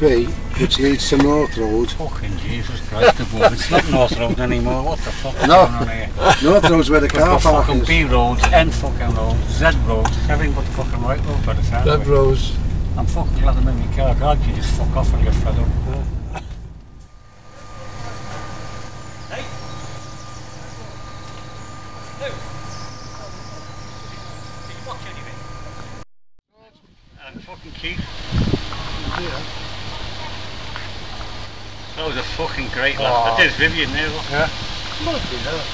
be, which leads to North Road. Fucking Jesus Christ above. It's not North Road anymore. What the fuck is No. going on here? North Road's where the car park fucking is. B roads, N fucking roads, Z roads, everything but the fucking right road by the sound it. Rose. I'm fucking glad I'm in my car. God, you just fuck off and get fed up. Fucking great laugh. Oh. That is Vivian there, look. Might be there.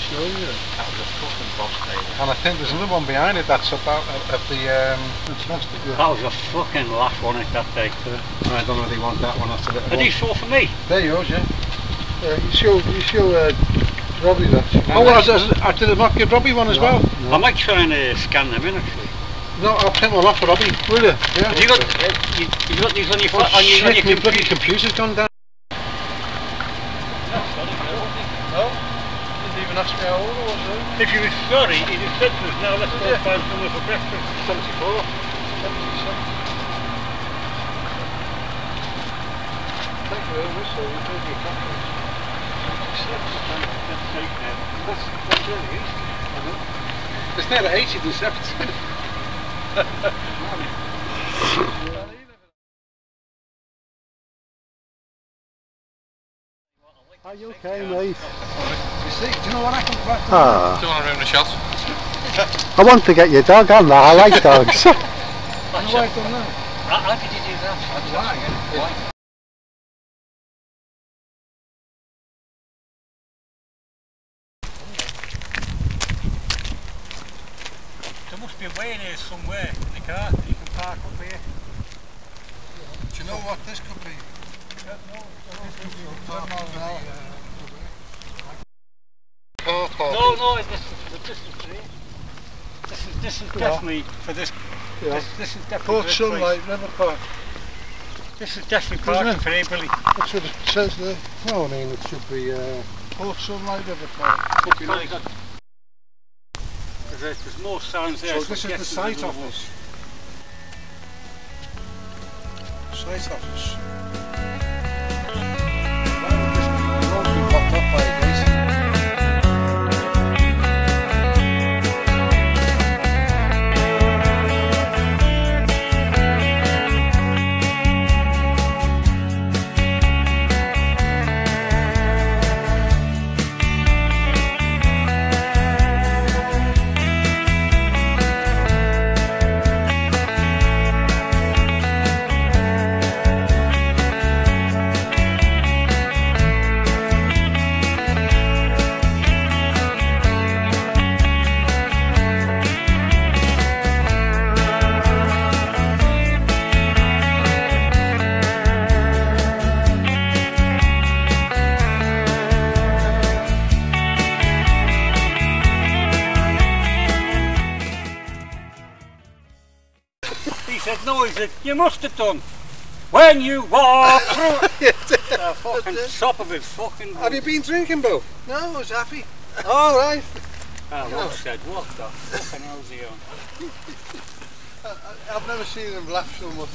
Sure, yeah. That was a fucking boss baby. And I think there's another one behind it that's about at, at the um, fantastic. That was a fucking laugh on it that day. I don't know if they want that one after that. And he saw for me. There yours, yeah. Yeah, you show, you show uh, Robbie that. Oh, well, I, I, did I not give Robbie one as well? I might try and uh, scan them in actually. No, I'll print one off for Robbie. Will you? Yeah. Have you got, uh, you, you got these on your, Oh, phone- on your, on your my bloody computer? computer's gone down. No. Didn't even ask me how old I was? If you were sorry, he just said to us, now let's go find somewhere for breakfast. 74. Thank you very much, sir. You gave me a compliment. That's, that's really easy. It's near 80 than 70. Are you okay, mate? You see, do you know what I can back? Ah, Do you want to room the shot? I want to get your dog on that. I like dogs. Why have done that? How, how did you do that? Why? Why? There must be a way in here somewhere in the car that you can park up here. Do you know what this could be? Car park. No, no, this is this is for here. This is this is definitely for this. Yeah. This, this is definitely Port for this place. Sunlight River Park. This is definitely Isn't parking it? for here, Billy. That's what it says there. No, I mean, it should be uh, Port Sunlight River Park. Could be nice. There's, there's more signs there. So this is the site office. Site office. He said, no, he said, you must have done. When you walk through the fucking top of his fucking Have you been drinking, Bill? No, I was happy. All right. Ah, I well said, what the fucking hell's he on? I've never seen him laugh so much.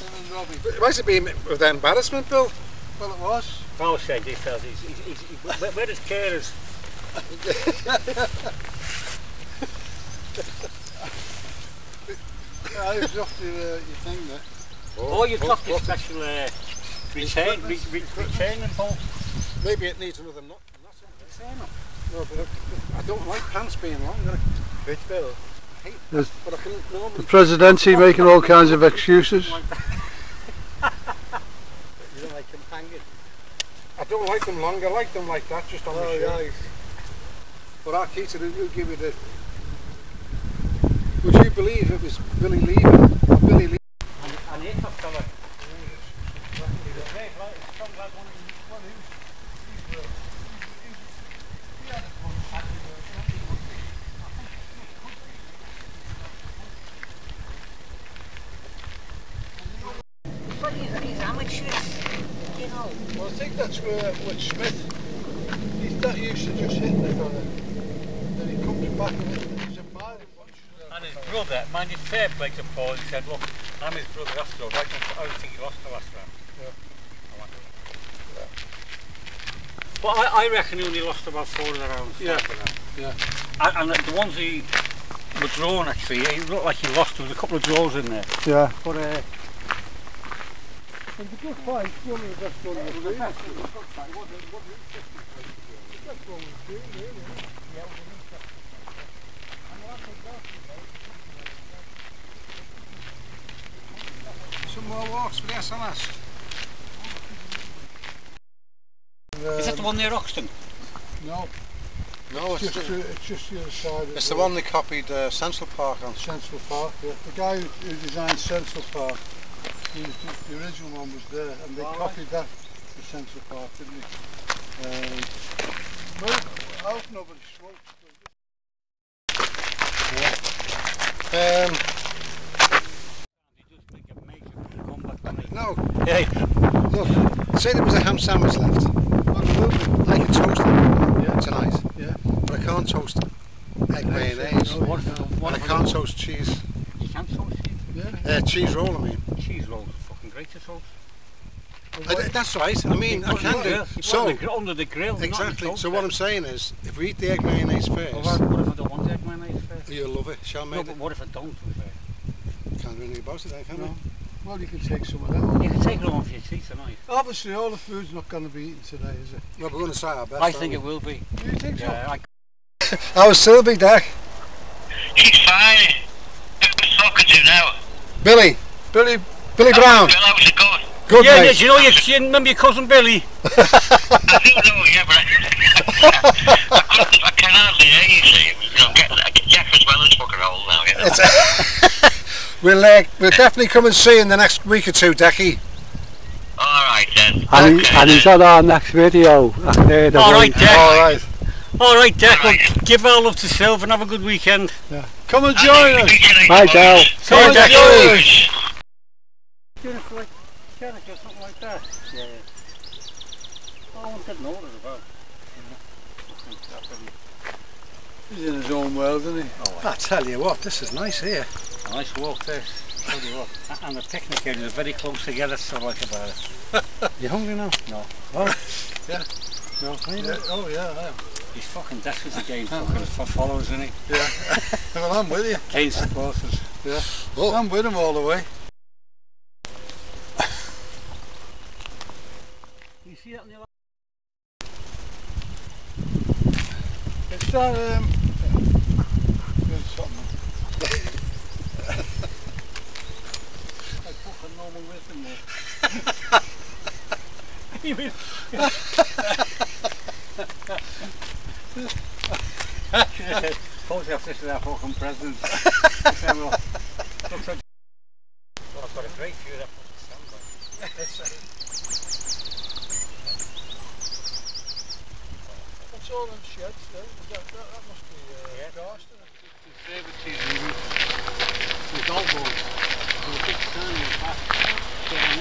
Him and Robbie. It must have been with embarrassment, Bill. Well, it was. Oh, well said, he says, he's, he's, he's, he, where, where his carers? I off to uh, your thing there. Oh, you've got this special uh, retain, re, re, retaining bolt. Maybe it needs another knot. No, but I, I don't like pants being long. I Bill. hate There's- but I can The presidency making all kinds of excuses. You don't like them hanging? I don't like them long. I like them like that, just on the shirt. But our Keita, who who give you the. Would you believe it was Billy? Or Billy Lever? And, here, that fella. Well, I think that's where with Smith. He's not used to just hitting it on it. Then he comes back and he's a mile. And his brother, mind his fair play to Paul, he said, look, I'm his brother after all, I don't, I don't think he lost the last round. Yeah. I want it. But I, I reckon he only lost about four of the rounds. Yeah. five of. Yeah. And, and the ones he were drawn actually, it looked like he lost, there was a couple of draws in there. Yeah. But uh, It was a good fight. One of the best ones it of was the the league. best. Some more walks for the SMS. Is that the one near Oxton? No, No, it's it's, just, the, the, it's just the other side. of it's the one they copied uh, Central Park on. Central Park. Yeah. The guy who, who designed Central Park, he the, the original one was there, and they All right. copied that to Central Park, didn't they? Um, well, I hope nobody smokes. Um, They just make a major comeback, don't they? no, Hey, look, say there was a ham sandwich left. I can toast it Yeah. tonight, Yeah. but I can't toast egg mayonnaise. what if, what And I can't toast cheese. You can't toast cheese? Yeah. Uh, cheese roll, I mean. Cheese roll are fucking great to toast. I, that's right, I mean, I You put can do. you put it on So, the, under the grill. not exactly, so what I'm saying is, if we eat the egg mayonnaise first, Well, what if I don't want egg mayonnaise first? you'll love it, shall No, make but it. what if I don't? to be? Can't do anything about it then, can No. we? Well, you can take some of them. You can take it on for your tea tonight. Obviously, all the food's not going to be eaten today, is it? Well, we're going to try our best. I think we? it will be. Do you think Yeah, I, I was Sylvie, Dak. She's fine. Who's talking to now? Billy. Billy, Billy Brown. Bill, how's it going? Good yeah, mate. yeah, do you know your, you remember your cousin Billy? I do know, yeah, but I, I, couldn't, I can hardly hear you, see. You know, get, get Jeff as well as fucking old now, you know. We'll, uh, we'll definitely come and see you in the next week or two, Decky. Alright then. And, he, Okay, and he's on our next video. Uh, the All one- right, Dick. All right. All right, Dick. Well, give our love to Sylv and have a good weekend. come and join us. Speak to Bye, boys. Dal. Come on, on, Dick. Dick. like Carrick something like that. Yeah. Oh, I'm getting older about. He's in his own world, isn't he? Oh, I tell you what, this is nice here. Nice walk this. Tell you what. And the picnic area is very close together, so I like about it. You hungry now? No. Yeah. No. Yeah. Oh, yeah, I am. He's fucking desperate to gain oh. fucking fo- followers, isn't he? Yeah. well, I'm with you. Gain supporters. Oh. I'm with him all the way. You see that in your It's that, um... There's something. like fucking there. Said, photograph this with our fucking president. Looks like... Well, I've got a great view of that fucking sunlight. It's all in sheds there. That, that, that must be uh, Yeah. Garston. conservatories and the golf balls. There were big stand in the back.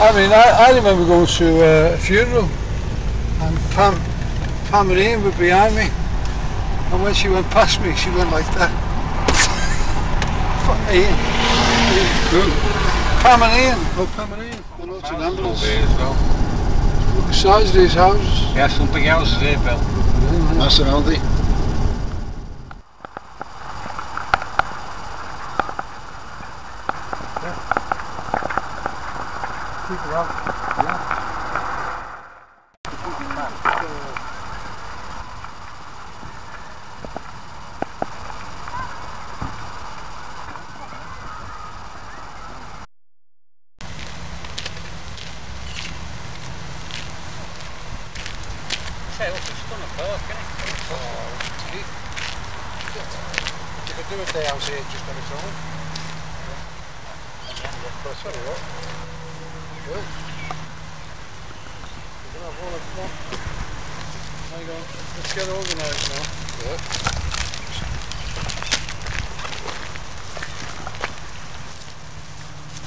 I mean, I, I remember going to uh, a funeral and Pam, Pam and Ian were behind me and when she went past me, she went like that. Fuck, Ian. Ian. Pam and Ian. Oh, Pam and Ian. They're not in ambulance. Look the size of these houses. Yeah, some big houses there, Bill. That's Yeah.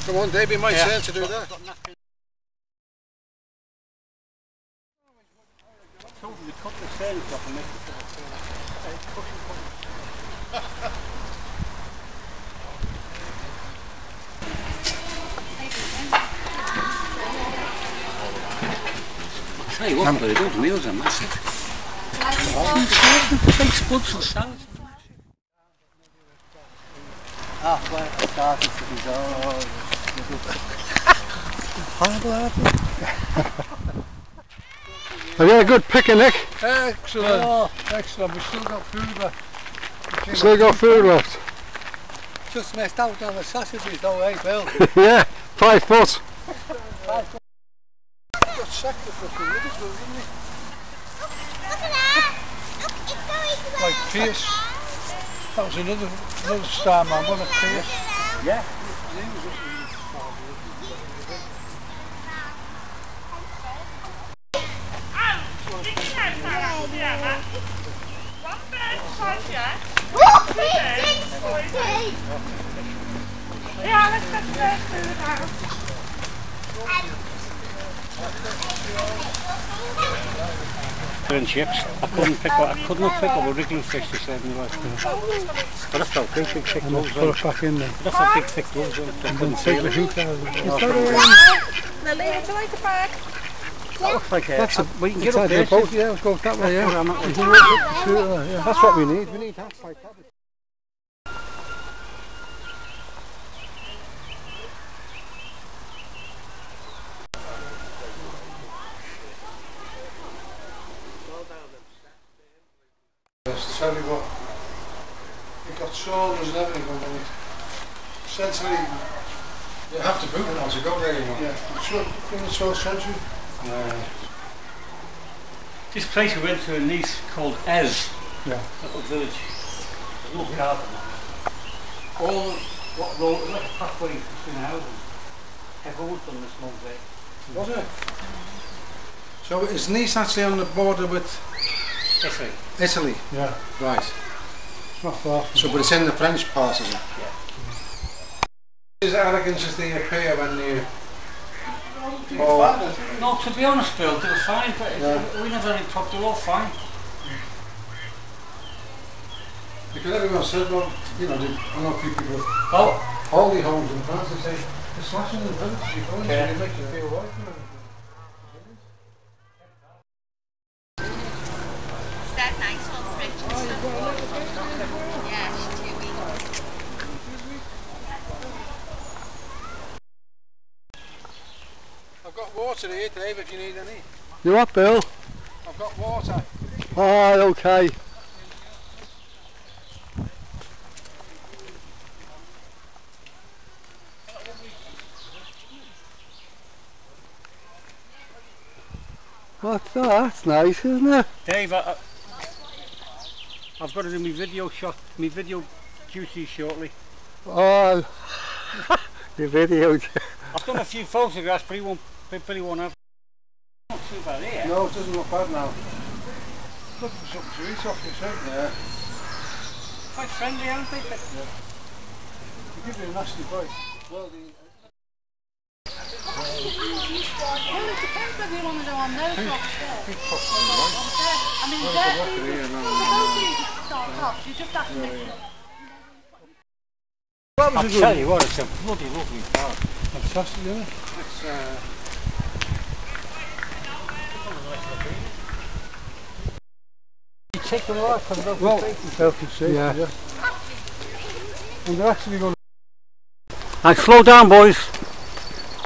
Come on, Dave, my Yeah. turn to do that. Told them to cut the sails off and make it cushion cover. I tell you what, but those meals are massive. Big spuds and salads. Ah, well, I started to be done. Have you had a good picnic? Excellent. Oh, Excellent. We've still got food left. We Still got food left. just missed out on the sausages though, eh, Bill? yeah, five foot. got sacked for a few minutes, didn't he? Like Pierce. That was another another star man, wasn't it? Pierce. Yeah. Ja, dat gaat leuk. And chips. I couldn't pick up, I could not pick up a regular fish this evening. Like. But I felt big, big, thick gloves Put on. it back in there. But I felt big, thick gloves on. I couldn't Take feel the it. hook out of it. Lily, would you like a bag? That looks like a, That's a, we can it's get up either there. a boat, yeah, let's go that way, That's yeah. where I'm at with Shoot, uh, yeah. That's what we need. We need hats like that. Yes, tell you what. You've got shoulders and everything on it. Essentially, you have to book it now to go there anymore. Yeah, it's sure, in the 12th century. This place we went to in Nice called Èze. Yeah. Little village. There's no garden. All what road, it was like a pathway between houses. Everyone's done this mosaic. Wasn't it? So is Nice actually on the border with Italy. Italy? Yeah, Right. it's not far. So, but it's in the French part, isn't it? Yeah. As arrogant as they appear when you... Oh, No, to be honest, Bill, they were fine, but Yeah. we never had any problem. They were all fine. because everyone said, well, you know, they, I know people with Oh, holy homes in France, they say, the slashing in the village, you go into Yeah. it, it makes you feel welcome. and everything. Is that nice on fridge and stuff? Yeah, she's too weak. I've got water here, Dave, if you need any. You what, Bill? I've got water. Ah, okay. What's that? That's nice, isn't it? Dave, I, I've got to do my video shot, my video duty shortly. Oh, the video. I've done a few photographs, but he won't, but he won't have. Not too bad here. No, it doesn't look bad now. Looking for something to eat off this, eh? Yeah. Quite friendly, aren't they? But They give you a nasty bite. Well, the, Well, it depends whether you want to go on those rocks there. I mean, they're easy. Well, they're both start off. You just have to make sure. I'll tell you what, it's a bloody lovely park. Fantastic, isn't it? it's, uh, Take them all from the Well, safety, Yeah. And they're actually going And slow down, boys.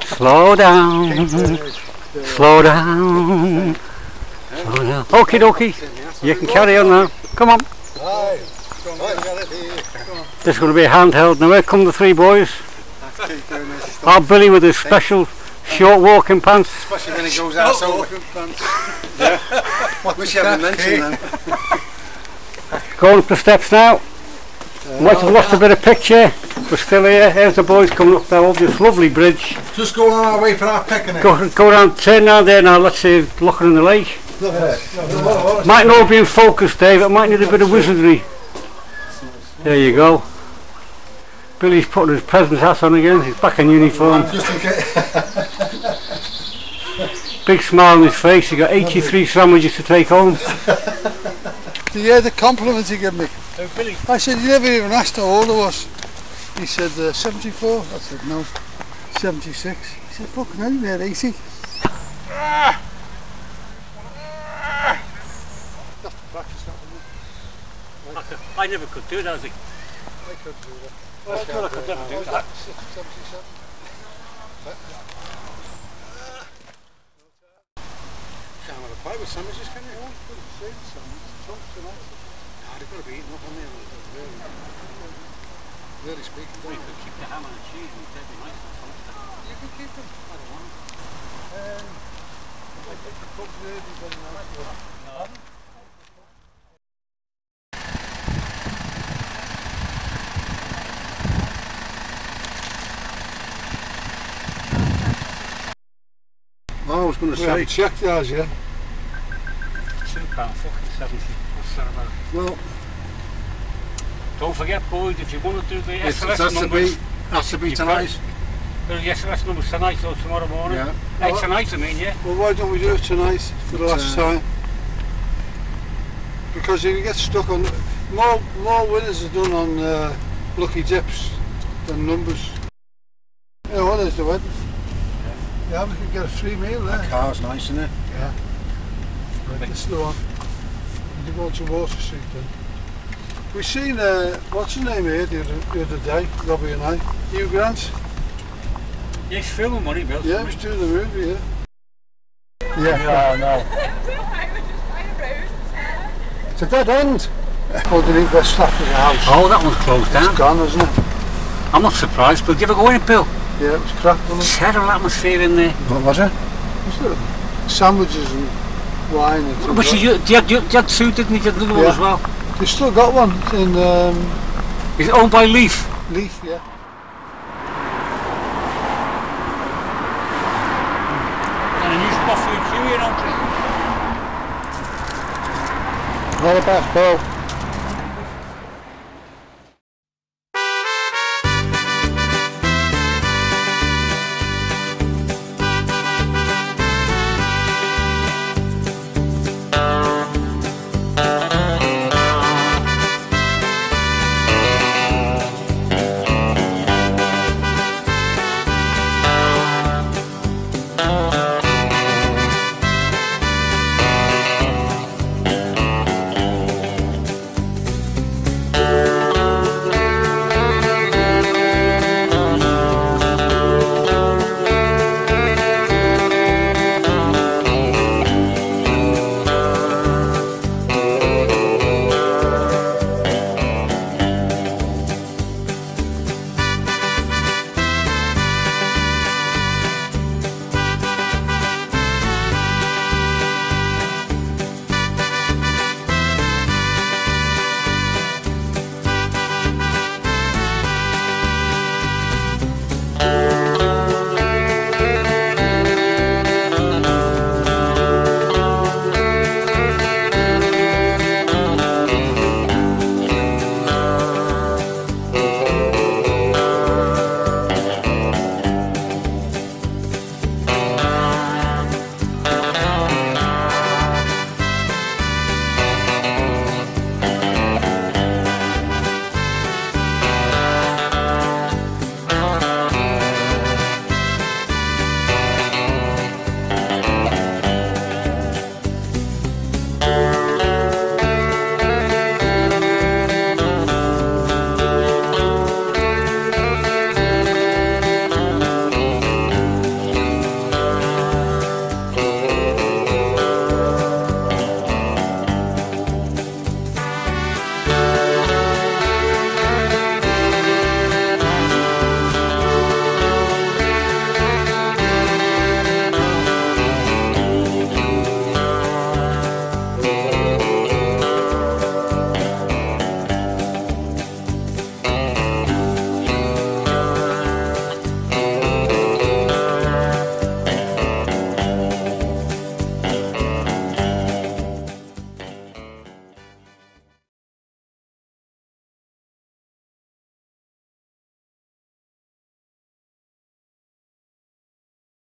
Slow down. Slow down. Slow down. Okie dokie. You can carry on now. Come on. This is going to be handheld. Now here come the three boys. Our Billy with his special short walking pants. Especially when he goes out so. yeah. Wish you hadn't mentioned them. Going up the steps now. Uh, might have lost a bit of picture. We're still here. Here's the boys coming up now over this lovely bridge. Just going on our way for our picnic. Go, go around, turn down there now. Let's see, looking in the lake. Look at that. Might not be in focus, Dave. It might need a bit of wizardry. There you go. Billy's putting his president's hat on again. He's back in uniform. Just in case. Big smile on his face, he got 83 sandwiches to take home. Did you hear the compliments he gave me? Oh, Billy. I said, you never even asked how old I was. He said, uh, 74. I said, no, 76. He said, fuck hell, you're 80. I, never could do that as a... I could do that. Well, I, could, I could never do that. 77. play with Summers this you? Oh, good to see Summers. Thompson also. No, they've got to be eating up on there. Really, really speaking. Well, you could keep the ham and the cheese and it'd be nice and something. You can keep them. I don't want them. Um, I think the cooked nerdies on the nice one. No. I was going to say. We haven't checked ours yet. Two pound fucking seventy. What's that about? well, Don't forget, boys, if you want to do the it's, SLS that's to numbers, be, that's to be You've tonight. the SLS numbers tonight or tomorrow morning. Yeah. Hey, Well- tonight, I mean, yeah. Well, why don't we do it tonight for the last uh, time? Because if you get stuck on more more winners are done on uh, lucky dips than numbers. Yeah, well, there's the wedding. Yeah, we could get a free meal there. Car's nice, isn't it? Right, this is the one. You go to Water then. We seen uh, what's his name here the other, the other day, Robbie and I. Hugh Grant. Yeah, he's filming money, Bill. Yeah, he was doing the movie. Yeah. Yeah, no. It's a dead end. Underneath West Stafford's house. Oh, that one's closed down. It's gone, isn't it? I'm not surprised, but give a go in it, Bill. Yeah, it was crap, wasn't it? Terrible atmosphere in there. What was it? Was it? Sandwiches and wine and things But like you, you, had, you had two, didn't you? You had another one as well. that. They still got one in um, Is it owned by Leaf? Leaf, yeah. And a new spot for you, you know. Not a bad ball.